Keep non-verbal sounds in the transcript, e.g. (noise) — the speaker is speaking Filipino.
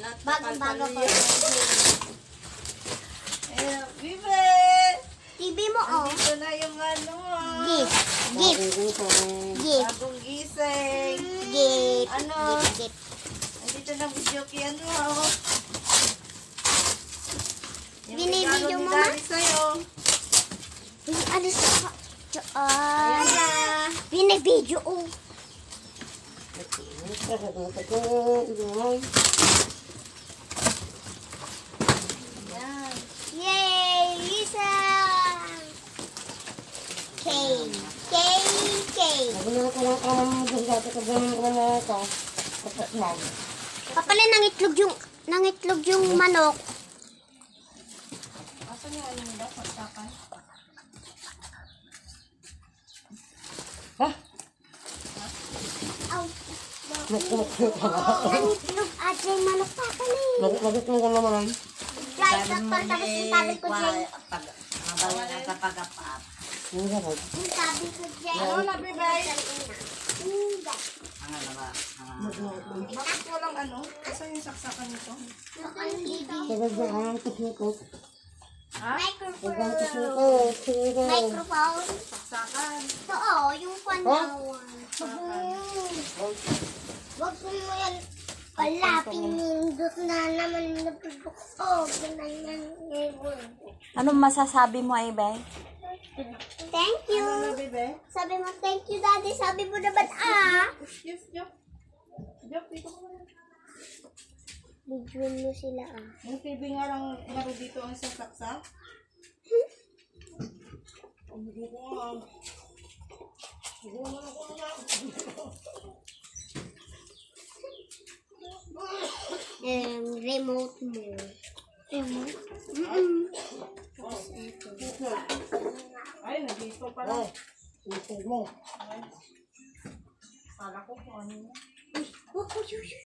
Lahat Bagong-bago ko. Eh, Bibe! TV mo, oh. Dito na yung ano, ah. Gift. Gift. Gift. Bagong gising. Gift. Ano? Gift. Gift. Andito na video kay ano, ah. Yung Binibidyo regalo ni mo, ma? Daddy sa'yo. Yung alis ka. Ah. Ayan na. Binibidyo, oh. (laughs) K. K. K. Papalin ng itlog yung ng itlog yung manok. Asan yung ano nila? Saksakan? Aw. Ang itlog at yung manok papalin. Right, doktor, tapos yung tabi ko dyan. Mabawal na sa pag-apap. Yung tabi ko dyan. Ano na. Ang ano ba? Ang Bakit walang ano? Asan yung saksakan nito? Mukhang dito. Ha? Microphone. Microphone. Saksakan. Oh, yung pandawan. Wag mo yan. Wala, pinindot na naman na. Ganyan ngayon. Anong masasabi mo, Ibe? Thank you. Ano na, Bibe? Sabi mo, thank you, daddy. Sabi mo naman, ah. Yes, Jok. Jok, dito. Bidyoin mo sila, ah. Yung TV nga lang laro dito ang isang saksak. Ang buko ko nga. Buko na ako na. Um, remote mo. Remote? Mm-mm. Ay, pala. Ay. Kala ko kung ano. Uy, uy, uy, uy.